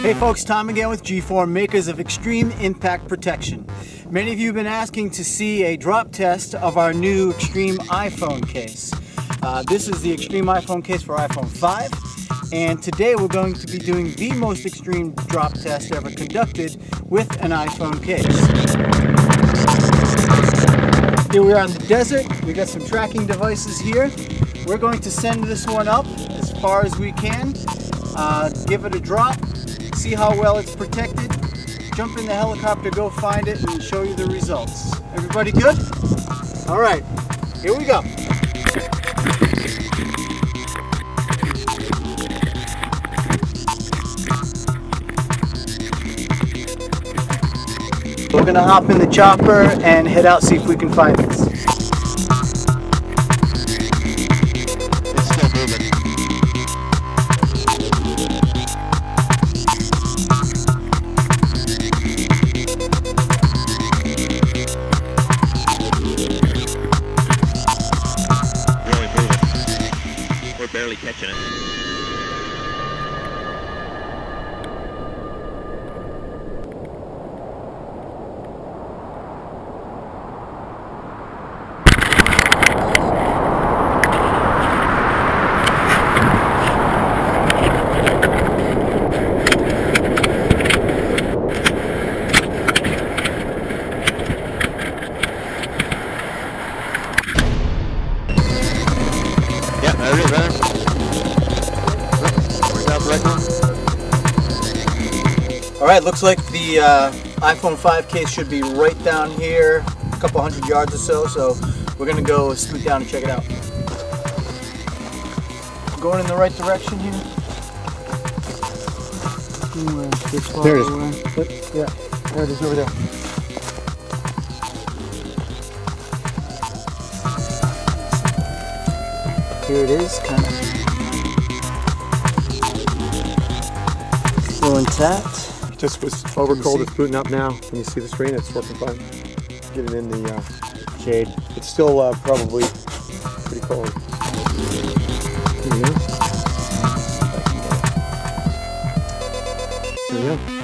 Hey folks, Tom again with G-Form, makers of Extreme Impact Protection. Many of you have been asking to see a drop test of our new Extreme iPhone case. Uh, this is the Extreme iPhone case for iPhone 5, and today we're going to be doing the most extreme drop test ever conducted with an iPhone case. Here we are in the desert, we got some tracking devices here. We're going to send this one up as far as we can, uh, give it a drop, see how well it's protected, jump in the helicopter, go find it, and show you the results. Everybody good? All right, here we go. We're gonna hop in the chopper and head out, see if we can find this. We're barely catching it. One. All right, looks like the uh, iPhone 5 case should be right down here, a couple hundred yards or so. So we're gonna go scoot down and check it out. Going in the right direction here. There it is. Yeah, there it is over there. Here it is, kind of still intact. Just was over cold. It's booting up now. Can you see the screen? It's working fine. Getting in the uh, shade. It's still uh, probably pretty cold. There you go. There you go.